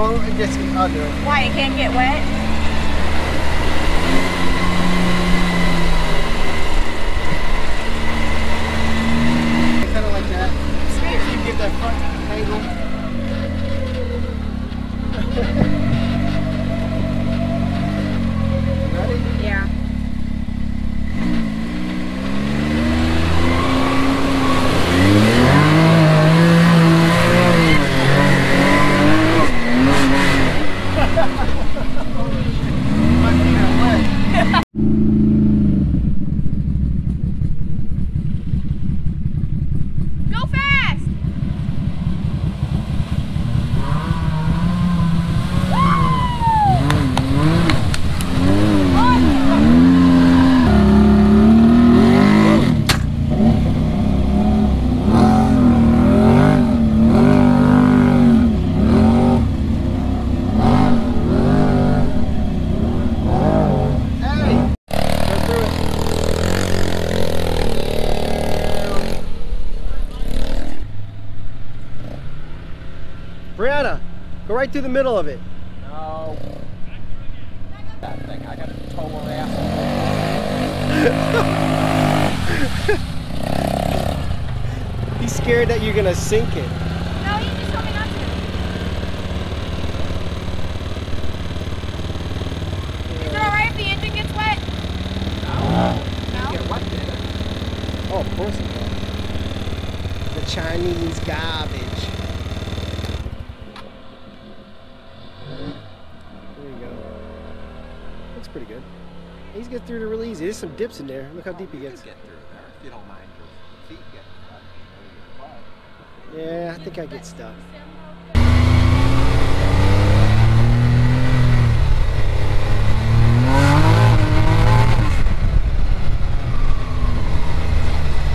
Oh, I guess I'll do it. Why, it can't get wet? Kind of like that. See if you get that front angle. Ready? Yeah. My feet are wet. Go fast! Hey! Go through it. Brianna, go right through the middle of it. No. That thing, I got a total ass. He's scared that you're gonna sink it. No, you just told me not to. Is it alright if the engine gets wet? No? Get wet there. Oh, of course it does. The Chinese garbage. There you go. Looks pretty good. He's get through it really easy. There's some dips in there. Look how deep he gets. get through there if you don't mind your feet getting. Yeah, I think I get stuck.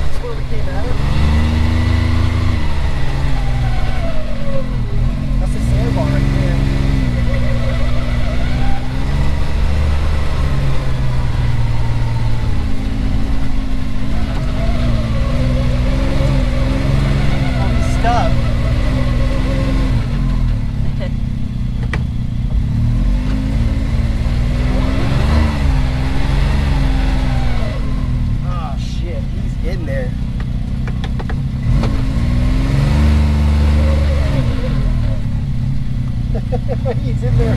That's where we came out of. That's the sandbar right there. Oh, he's stuck. Oh shit, he's in there. he's in there.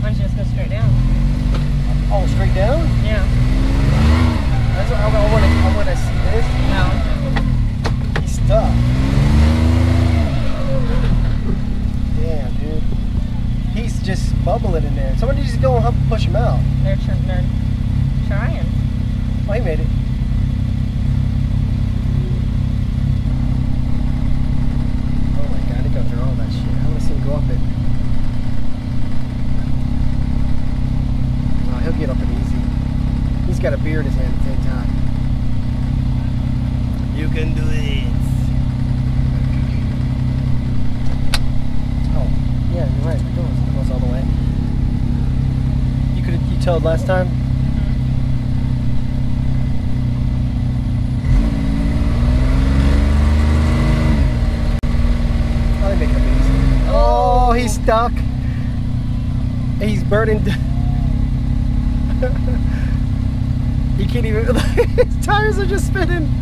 Why don't you just go straight down? Oh, straight down? Yeah. That's what I, I want to. I want to see this. No. He's stuck. Damn, dude. He's just bubbling in there. Somebody just go and help push him out. They're, tr- they're trying. Oh, he made it. Oh my god, he got through all that shit. I want to see him go up it. Oh, he'll get up it easy. He's got a beer in his hand at the same time. You can do it. Oh, yeah, you're right. It goes, it goes all the way. You could you told last time? Oh, they make it easy. Oh, he's stuck. He's burning. he can't even. His tires are just spinning.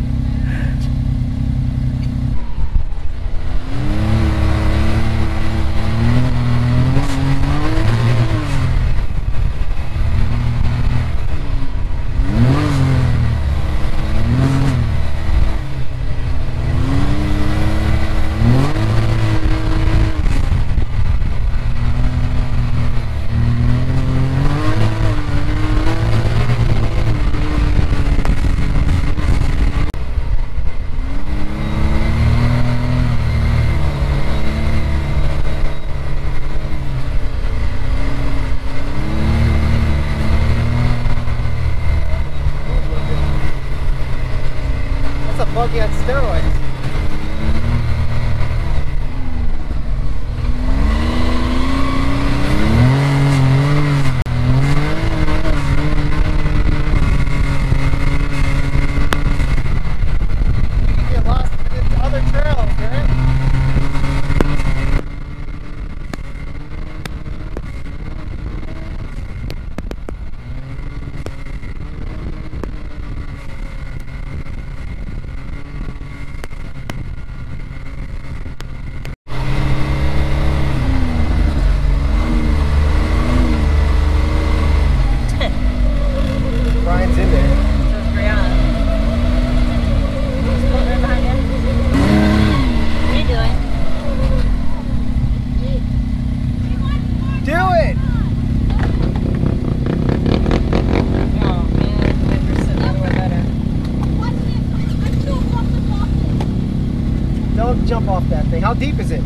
jump off that thing? How deep is it?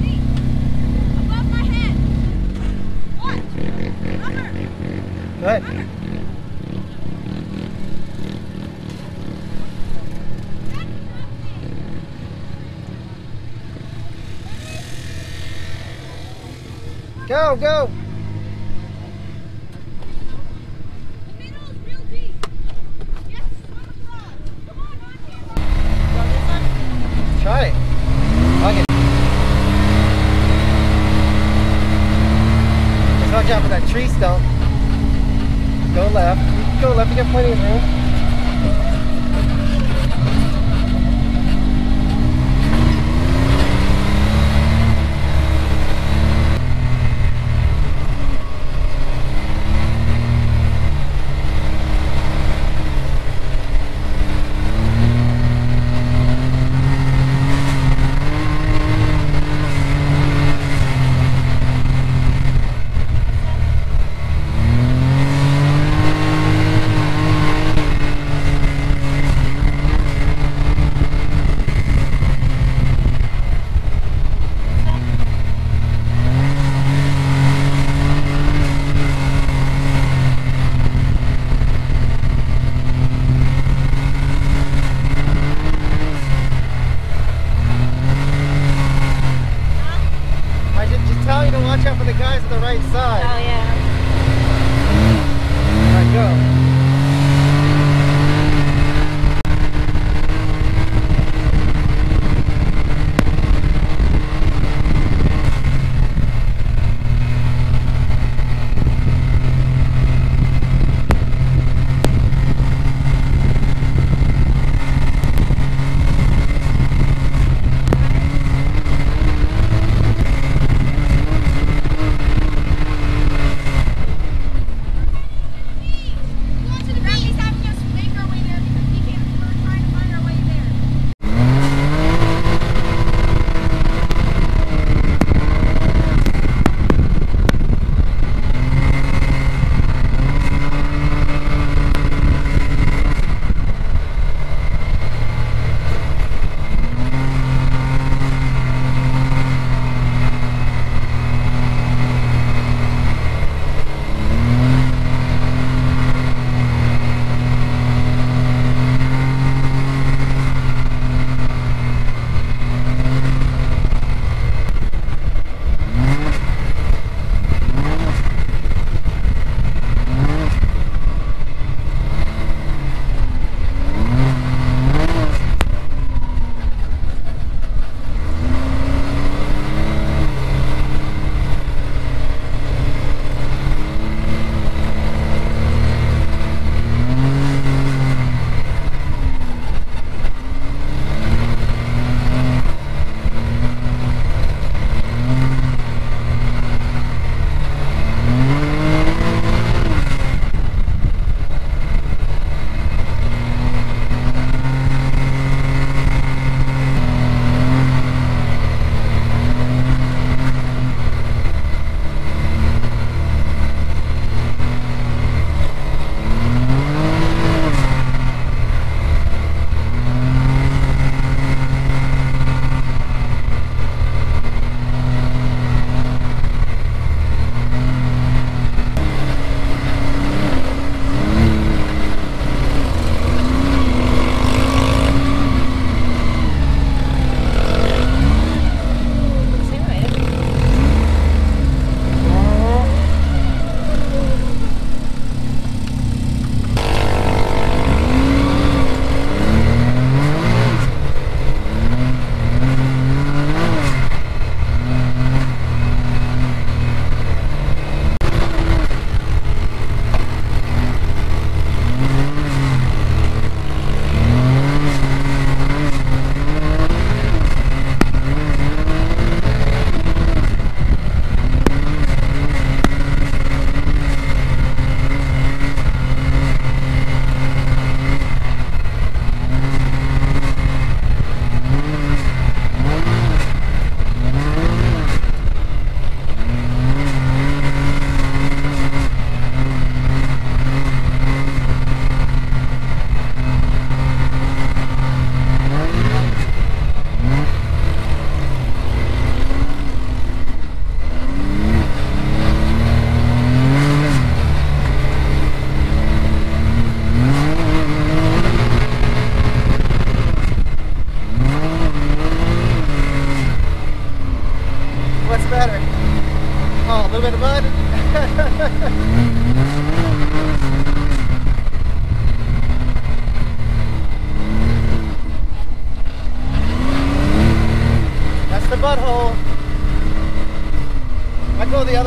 Deep. Above my head. What? Go, go! get plenty of room.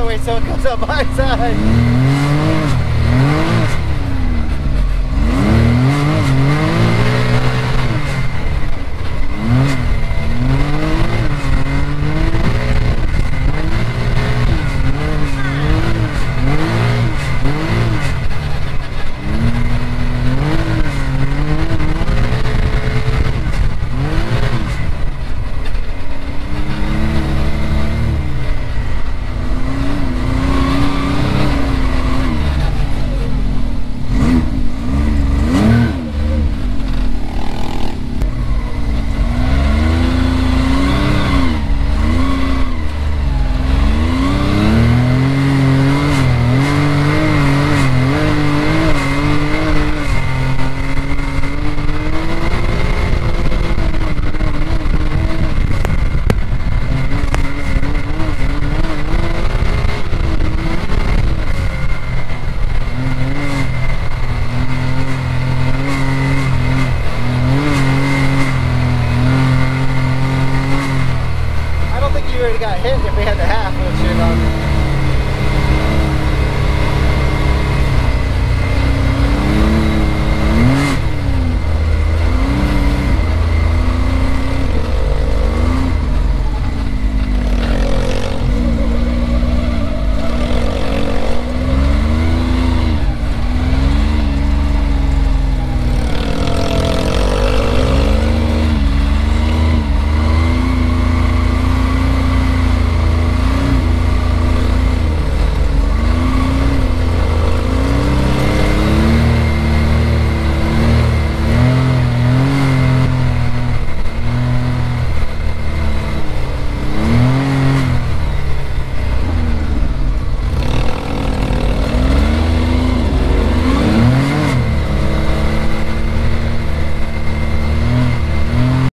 other way so it comes out my side.